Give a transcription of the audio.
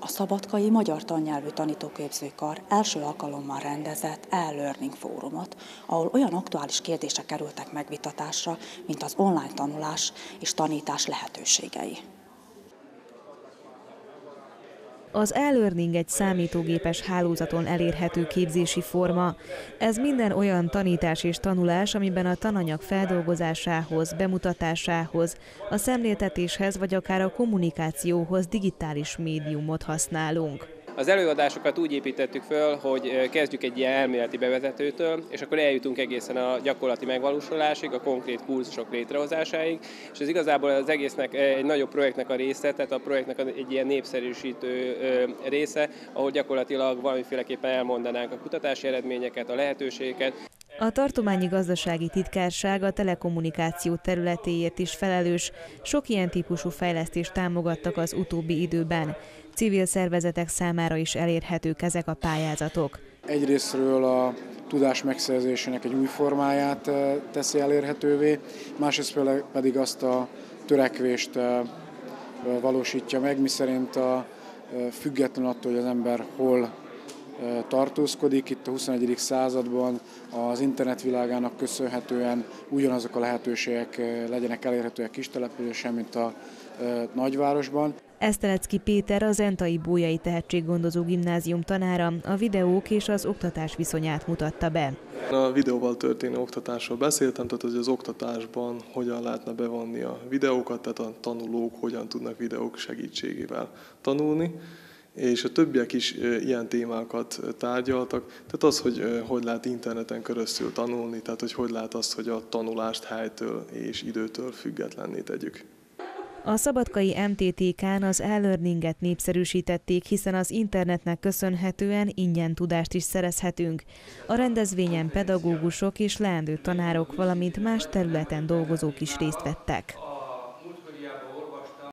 A Szabadkai Magyar Tannyelvű Tanítóképzőkar első alkalommal rendezett e-learning fórumot, ahol olyan aktuális kérdések kerültek megvitatásra, mint az online tanulás és tanítás lehetőségei. Az e-learning egy számítógépes hálózaton elérhető képzési forma. Ez minden olyan tanítás és tanulás, amiben a tananyag feldolgozásához, bemutatásához, a szemléltetéshez vagy akár a kommunikációhoz digitális médiumot használunk. Az előadásokat úgy építettük föl, hogy kezdjük egy ilyen elméleti bevezetőtől, és akkor eljutunk egészen a gyakorlati megvalósulásig, a konkrét kurzusok létrehozásáig, és ez igazából az egésznek egy nagyobb projektnek a része, tehát a projektnek egy ilyen népszerűsítő része, ahol gyakorlatilag valamiféleképpen elmondanánk a kutatási eredményeket, a lehetőségeket. A tartományi gazdasági titkárság a telekommunikáció területéért is felelős, sok ilyen típusú fejlesztést támogattak az utóbbi időben. Civil szervezetek számára is elérhetők ezek a pályázatok. Egyrésztről a tudás megszerzésének egy új formáját teszi elérhetővé, másrészt pedig azt a törekvést valósítja meg, miszerint a független attól, hogy az ember hol tartózkodik. Itt a 21. században az internetvilágának köszönhetően ugyanazok a lehetőségek legyenek elérhetőek kis településen, mint a nagyvárosban. Esztelecki Péter, az Entai Bójai Tehetséggondozó Gimnázium tanára a videók és az oktatás viszonyát mutatta be. A videóval történő oktatásról beszéltem, tehát hogy az oktatásban hogyan lehetne bevonni a videókat, tehát a tanulók hogyan tudnak videók segítségével tanulni és a többiek is ilyen témákat tárgyaltak. Tehát az, hogy hogy lehet interneten keresztül tanulni, tehát hogy hogy lehet azt, hogy a tanulást helytől és időtől függetlenné tegyük. A szabadkai MTTK-n az e-learninget népszerűsítették, hiszen az internetnek köszönhetően ingyen tudást is szerezhetünk. A rendezvényen pedagógusok és leendő tanárok, valamint más területen dolgozók is részt vettek.